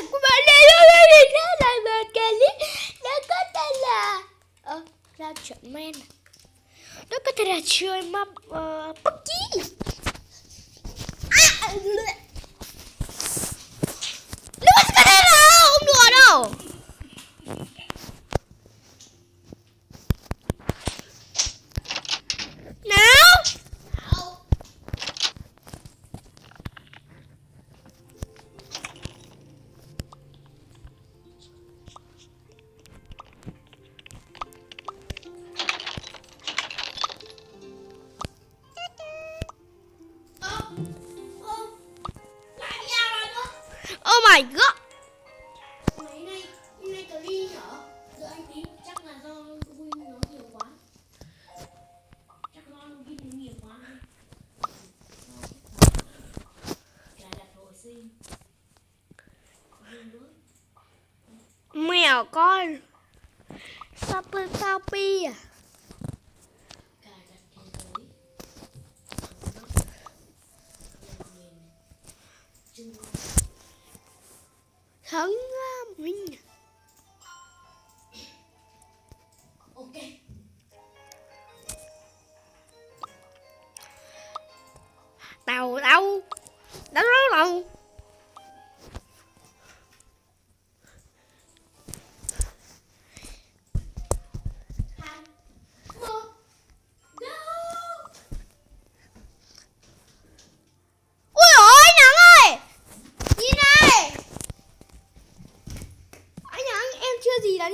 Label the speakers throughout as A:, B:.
A: là của bạn đây đó đây đó là một clip nó có tên là ờ ra chuyện men. Nó có thể là chơi map uh, PUBG à, ừ, nó có thể là không đùa đâu. Oh my god mèo con Shopper Shopee à?
B: Trung
A: thắng à, mình
B: Ok.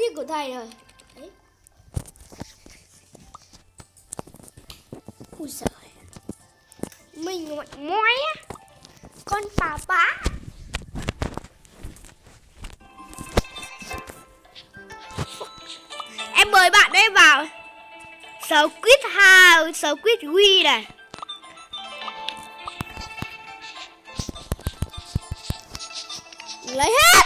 A: Chưa của thầy rồi. Đấy. Ui giời. Mình ngoại mói á. Con bà bá. Em mời bạn ấy vào. Xấu quýt ha, House, quýt quy này. Lấy hết.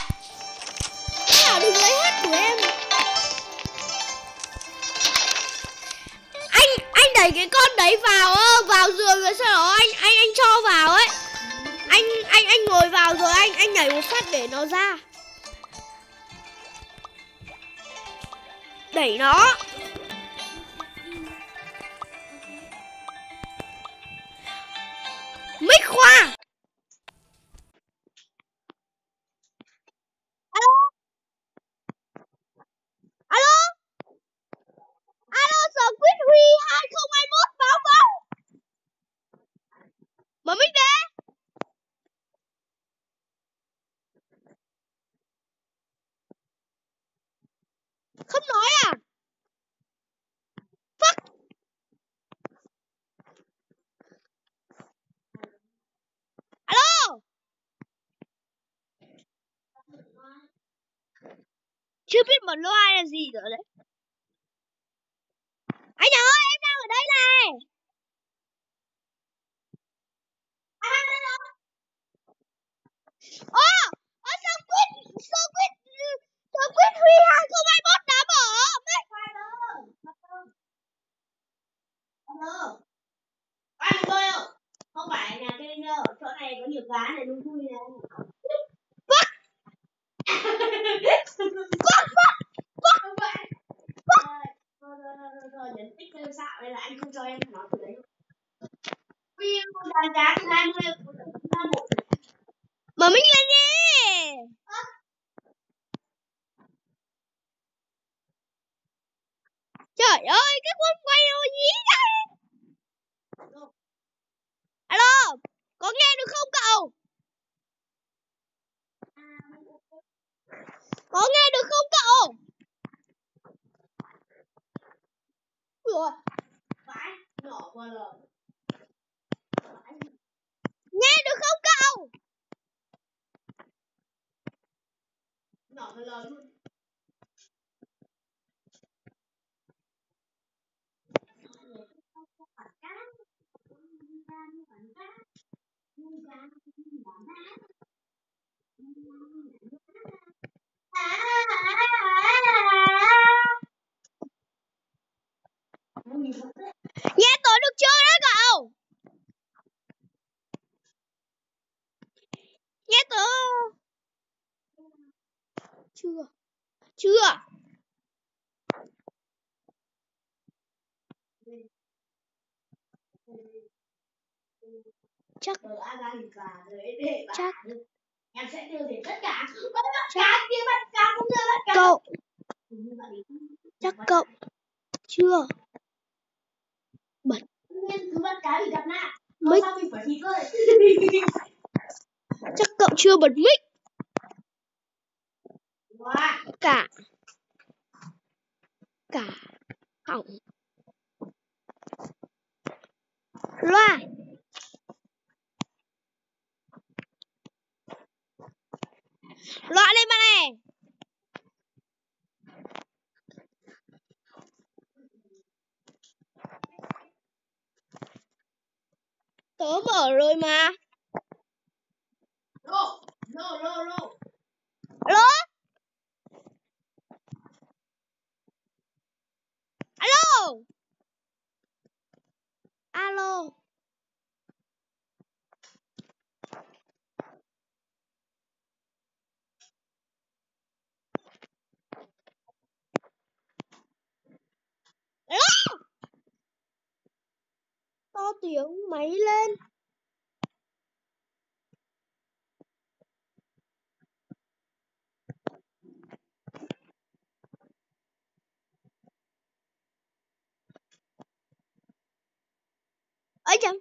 A: Đẩy cái con đấy vào vào giường rồi sau đó anh anh anh cho vào ấy. Anh anh anh ngồi vào rồi anh anh nhảy một phát để nó ra. Đẩy nó. Mích Khoa Alo Alo Alo sở quyết huy 2021 báo báo Mở mic ra Không nói à Fuck Alo chưa biết mở loa là gì nữa đấy Anh ơi em đang ở đây này Ồ Ơ sao quyết Sao quyết Sao quyết Huy 2021 đã mở Mấy
B: Alo Anh ơi không? Không phải nhà cây đâu Chỗ này có nhiều cá này đúng thui này
A: Fuck Fuck fuck Fuck
B: Không phải Thôi thôi thôi thôi thôi nhấn đây là anh không cho em nói từ đấy. Vì một đàn cá từ 20 21
A: Mở mic lên đi Trời ơi cái con quay đâu dí đây Alo Có nghe được không cậu Có nghe được không cậu Ui dồi,
B: Phải Nhỏ qua lờ Phải
A: Nghe được không cậu
B: Nhỏ qua lờ luôn
A: Nghe tôi được chưa đó cậu Nghe tôi chưa chưa chắc
B: bạn
A: chắc
B: em sẽ tiêu diệt tất cả. Bắt bắt cá kia bắt cá không đưa bắt cá
A: cậu
B: như
A: chắc cậu chưa?
B: Nạn.
A: Mic. chắc cậu chưa bật mic. Cả. Cả hỏng. Loa Loại lên bạn này tớ mở rồi mà. Tiếng máy lên. Ấy chẳng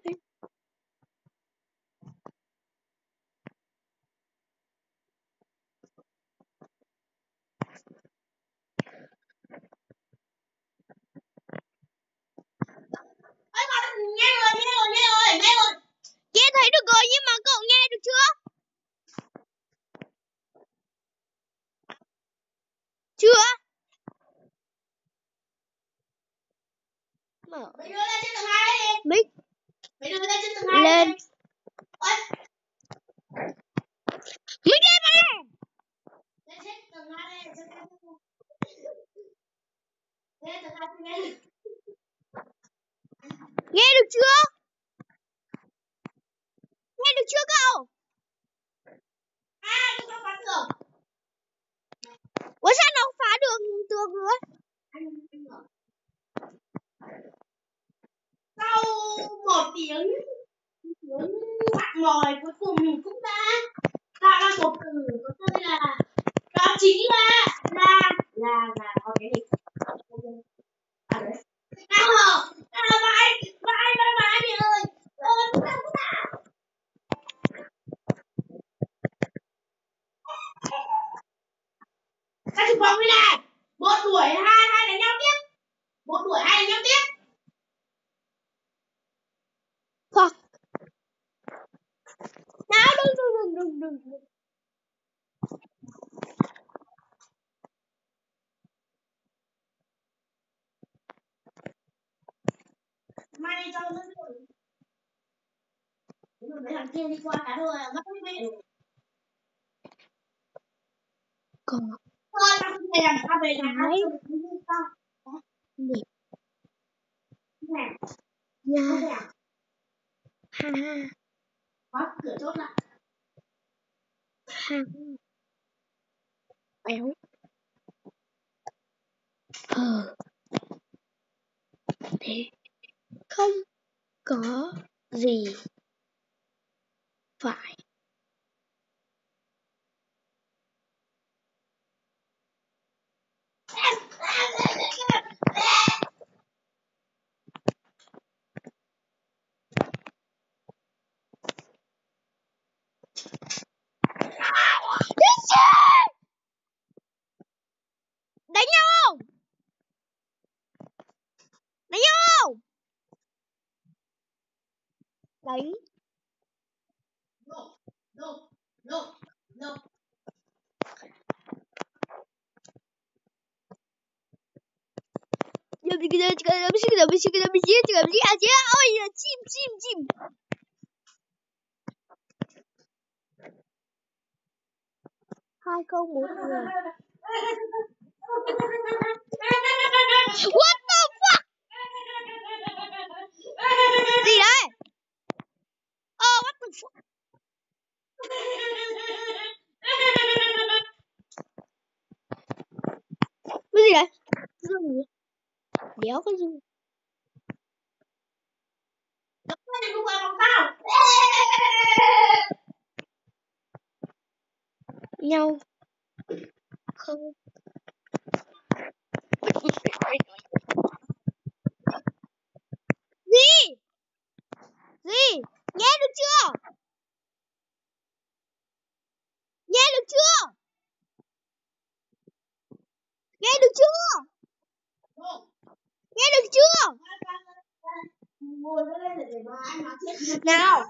B: Ê, con nghe rồi nghe rồi nghe rồi nghe rồi
A: nghe thấy được rồi nhưng mà cậu nghe được chưa chưa mở
B: mày đưa lên trên tầng hai đi
A: mic
B: mày đưa lên trên tầng hai
A: lên
B: đi Ôi,
A: mic lên mà này
B: lên trên tầng hai đi trên tầng hai lên tầng hai nghe
A: nghe được chưa nghe được chưa cậu
B: à chúng ta bắn tường
A: ủa sao nó phá được tường rồi
B: anh anh mở sau những những mặt ngoài mặn mòi cuối cùng mình cũng đã tạo ra một từ có tên là đó chính là là là là có cái gì à đấy nào à vãi vãi vãi vãi chị ơi ơ chúng ta chúng ta các chụp vòng đây này một đuổi hai hai đánh nhau tiếp một đuổi hai đánh nhau tiếp
A: Fuck. Nào đừng đừng đừng đừng
B: cho nó rồi mấy thằng kia đi qua cả thôi, mất cái mẹ rồi
A: Còn
B: thôi tao không về nhà tao về nhà tao
A: Đấy.
B: chưa được
A: đẹp
B: nè
A: nha.
B: về?
A: Ha
B: khóa cửa chốt lại
A: ha. Béo. Ờ. Thế không có gì phải Yes! Đánh nhau không? Đánh nhau không? Đánh
B: no no no no
A: Ôi, chim, chim, chim. Hai không một người. What the fuck? Gì đấy? Ờ, what the fuck? rừng đéo
B: bằng tao.
A: nhau không Now